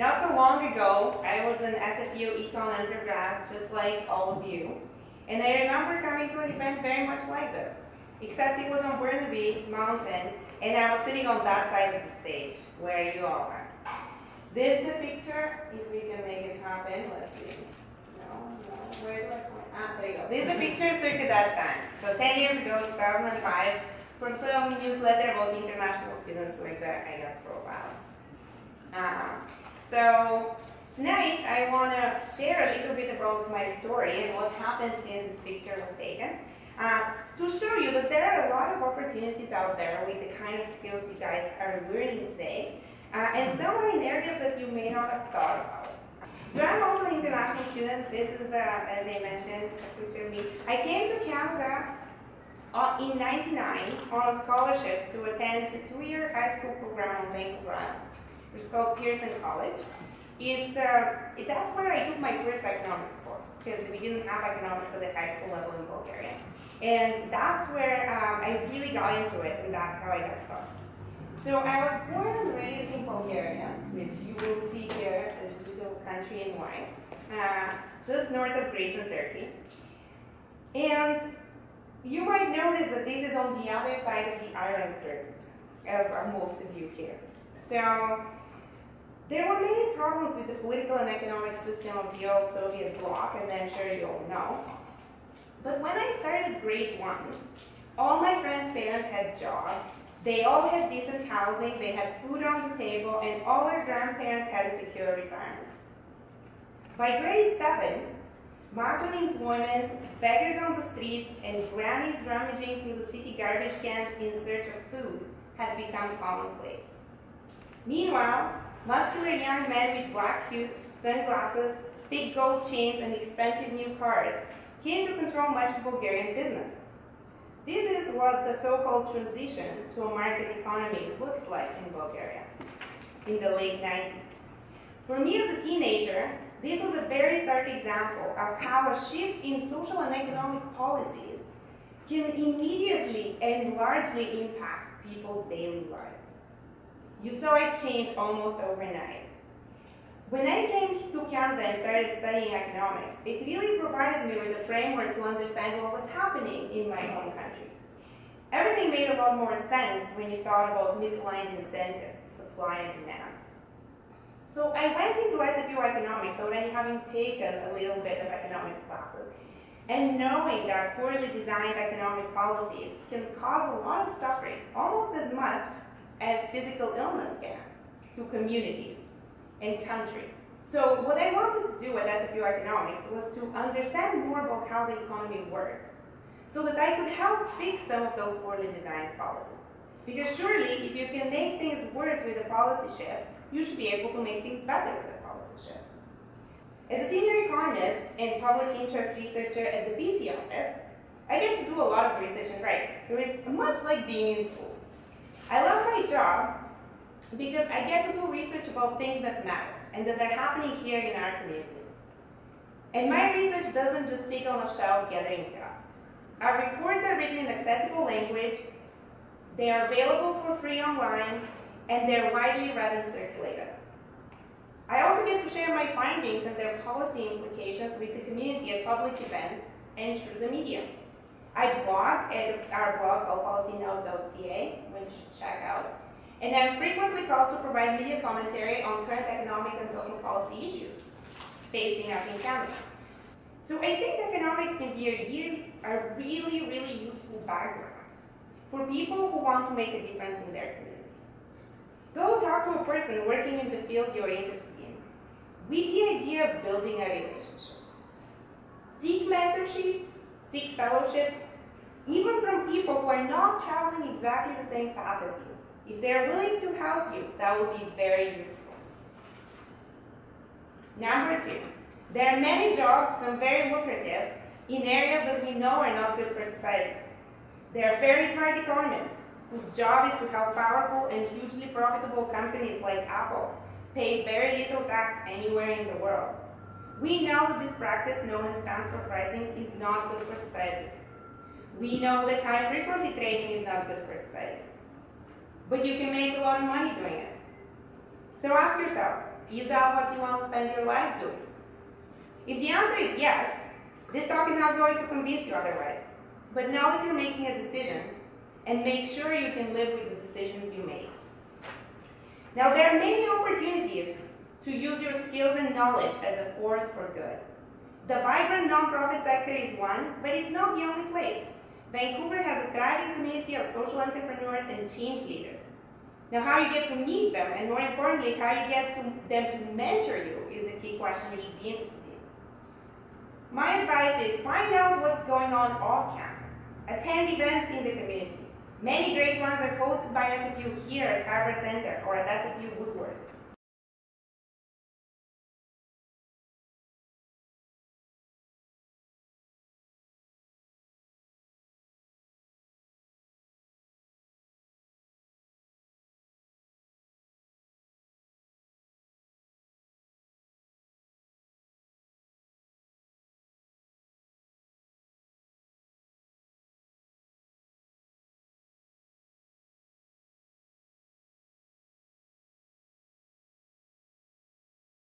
not so long ago, I was an SFU Econ undergrad, just like all of you. And I remember coming to an event very much like this, except it was on Burnaby Mountain, and I was sitting on that side of the stage, where you all are. This is a picture, if we can make it happen, let's see. No, no, where do I point? Ah, there you go. This is a picture circa that time. So 10 years ago, 2005, from some newsletter about international students with the IGAC profile. Uh, so tonight I want to share a little bit about my story and what happened since this picture was taken. Uh, to show you that there are a lot of opportunities out there with the kind of skills you guys are learning today, uh, and some are in areas that you may not have thought about. So I'm also an international student. This is, uh, as I mentioned, picture me. I came to Canada uh, in 99 on a scholarship to attend a two-year high school program in Vancouver Island. It's called Pearson College. It's, uh, it, that's where I took my first economics course, because we didn't have economics at the high school level in Bulgaria. And that's where um, I really got into it, and that's how I got hooked. So I was born and raised in Bulgaria, which you will see here as a little country in white, uh, just north of Greece and Turkey. And you might notice that this is on the other side of the Iron Curtain, of most of you here. So there were many problems with the political and economic system of the old Soviet bloc, as I'm sure you all know. But when I started grade one, all my friends' parents had jobs, they all had decent housing, they had food on the table, and all their grandparents had a secure retirement. By grade seven, mass unemployment, beggars on the streets, and grannies rummaging through the city garbage cans in search of food had become commonplace. Meanwhile, muscular young men with black suits, sunglasses, big gold chains, and expensive new cars came to control much of Bulgarian business. This is what the so-called transition to a market economy looked like in Bulgaria in the late 90s. For me as a teenager, this was a very stark example of how a shift in social and economic policies can immediately and largely impact people's daily lives. You saw it change almost overnight. When I came to Canada and started studying economics, it really provided me with a framework to understand what was happening in my home country. Everything made a lot more sense when you thought about misaligned incentives, supply and demand. So I went into SFU economics already having taken a little bit of economics classes and knowing that poorly designed economic policies can cause a lot of suffering, almost as much as physical illness can to communities and countries. So what I wanted to do at SFU Economics was to understand more about how the economy works so that I could help fix some of those poorly designed policies. Because surely, if you can make things worse with a policy shift, you should be able to make things better with a policy shift. As a senior economist and public interest researcher at the BC office, I get to do a lot of research and writing, so it's much like being in school. I love my job because I get to do research about things that matter and that are happening here in our communities. And my research doesn't just sit on a shelf gathering dust. Our reports are written in accessible language, they are available for free online, and they're widely read and circulated. I also get to share my findings and their policy implications with the community at public events and through the media. I blog at our blog called policynote.ca, which you should check out. And I'm frequently called to provide media commentary on current economic and social policy issues facing us in Canada. So I think economics can be a really, a really, really useful background for people who want to make a difference in their communities. Go talk to a person working in the field you're interested in with the idea of building a relationship. Seek mentorship, seek fellowship, even from people who are not traveling exactly the same path as you. If they're willing to help you, that will be very useful. Number two, there are many jobs, some very lucrative, in areas that we know are not good for society. There are very smart economists whose job is to help powerful and hugely profitable companies like Apple pay very little tax anywhere in the world. We know that this practice, known as transfer pricing, is not good for society. We know that high frequency trading is not good for society. But you can make a lot of money doing it. So ask yourself, Is that what you want to spend your life doing? If the answer is yes, this talk is not going to convince you otherwise. But now that you're making a decision, and make sure you can live with the decisions you make. Now, there are many opportunities to use your skills and knowledge as a force for good. The vibrant nonprofit sector is one, but it's not the only place. Vancouver has a thriving community of social entrepreneurs and change leaders. Now, how you get to meet them, and more importantly, how you get to them to mentor you, is the key question you should be interested in. My advice is find out what's going on off campus. Attend events in the community. Many great ones are hosted by SFU here at Harbor Center or at SFU Woodward.